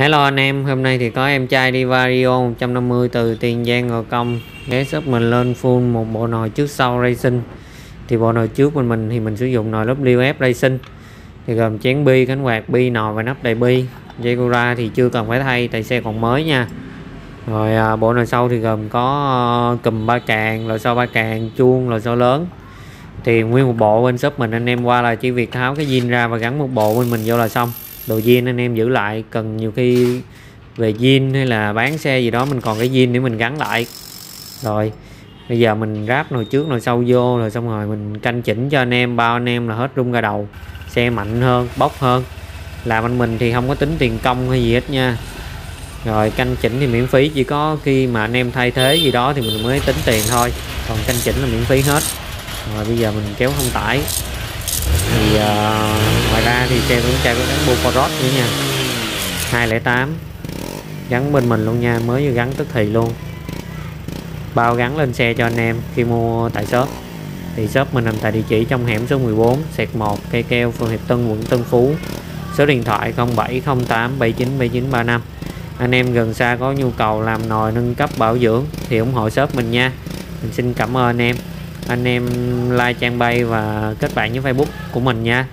Hello anh em, hôm nay thì có em trai đi Vario 150 từ Tiền Giang Ngò Công. Ghé shop mình lên full một bộ nồi trước sau racing. Thì bộ nồi trước mình mình thì mình sử dụng nồi WF racing. Thì gồm chén bi, cánh quạt bi, nồi và nắp đầy bi. Dây cura thì chưa cần phải thay tại xe còn mới nha. Rồi à, bộ nồi sau thì gồm có uh, cùm ba càng, lò xo ba càng, chuông, lò xo lớn. Thì nguyên một bộ bên shop mình anh em qua là chỉ việc tháo cái zin ra và gắn một bộ bên mình vô là xong đồ zin anh em giữ lại cần nhiều khi về zin hay là bán xe gì đó mình còn cái zin để mình gắn lại. Rồi bây giờ mình ráp nồi trước nồi sau vô rồi xong rồi mình canh chỉnh cho anh em bao anh em là hết rung ra đầu. Xe mạnh hơn bốc hơn. Làm anh mình thì không có tính tiền công hay gì hết nha. Rồi canh chỉnh thì miễn phí chỉ có khi mà anh em thay thế gì đó thì mình mới tính tiền thôi. Còn canh chỉnh là miễn phí hết. Rồi bây giờ mình kéo không tải. Thì uh, ra thì xe cũng chạy có gắn Bocorot nữa nha. 208 gắn bên mình luôn nha, mới vừa gắn tức thì luôn. Bao gắn lên xe cho anh em khi mua tại shop. Thì shop mình nằm tại địa chỉ trong hẻm số 14 sẹt 1 cây keo, phường Hiệp Tân, quận Tân Phú. Số điện thoại 0708 797935 anh em gần xa có nhu cầu làm nồi nâng cấp bảo dưỡng thì ủng hộ shop mình nha. Mình xin cảm ơn anh em. Anh em like, trang, bay và kết bạn với Facebook của mình nha.